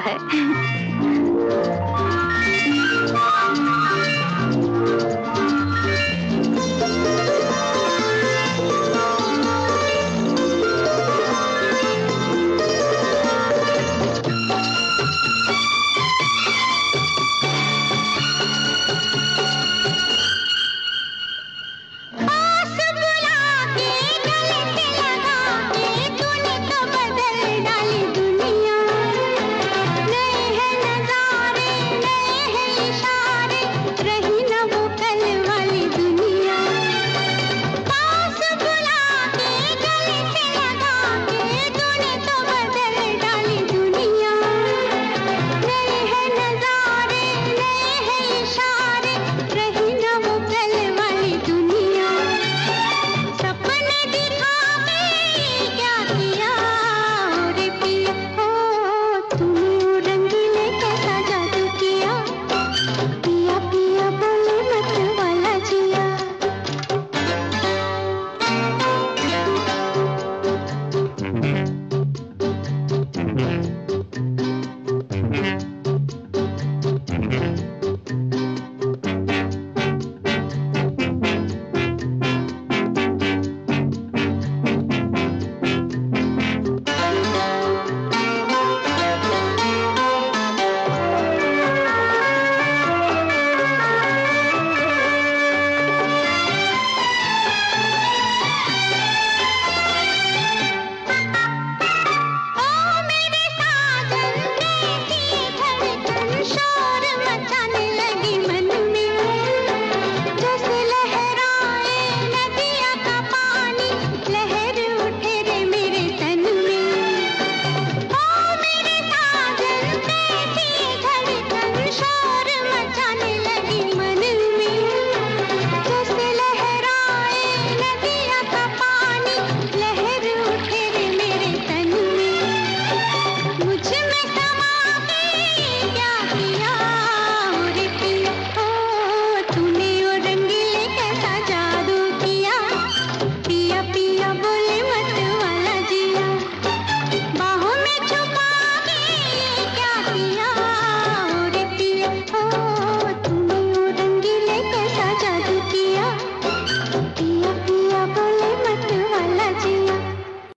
है।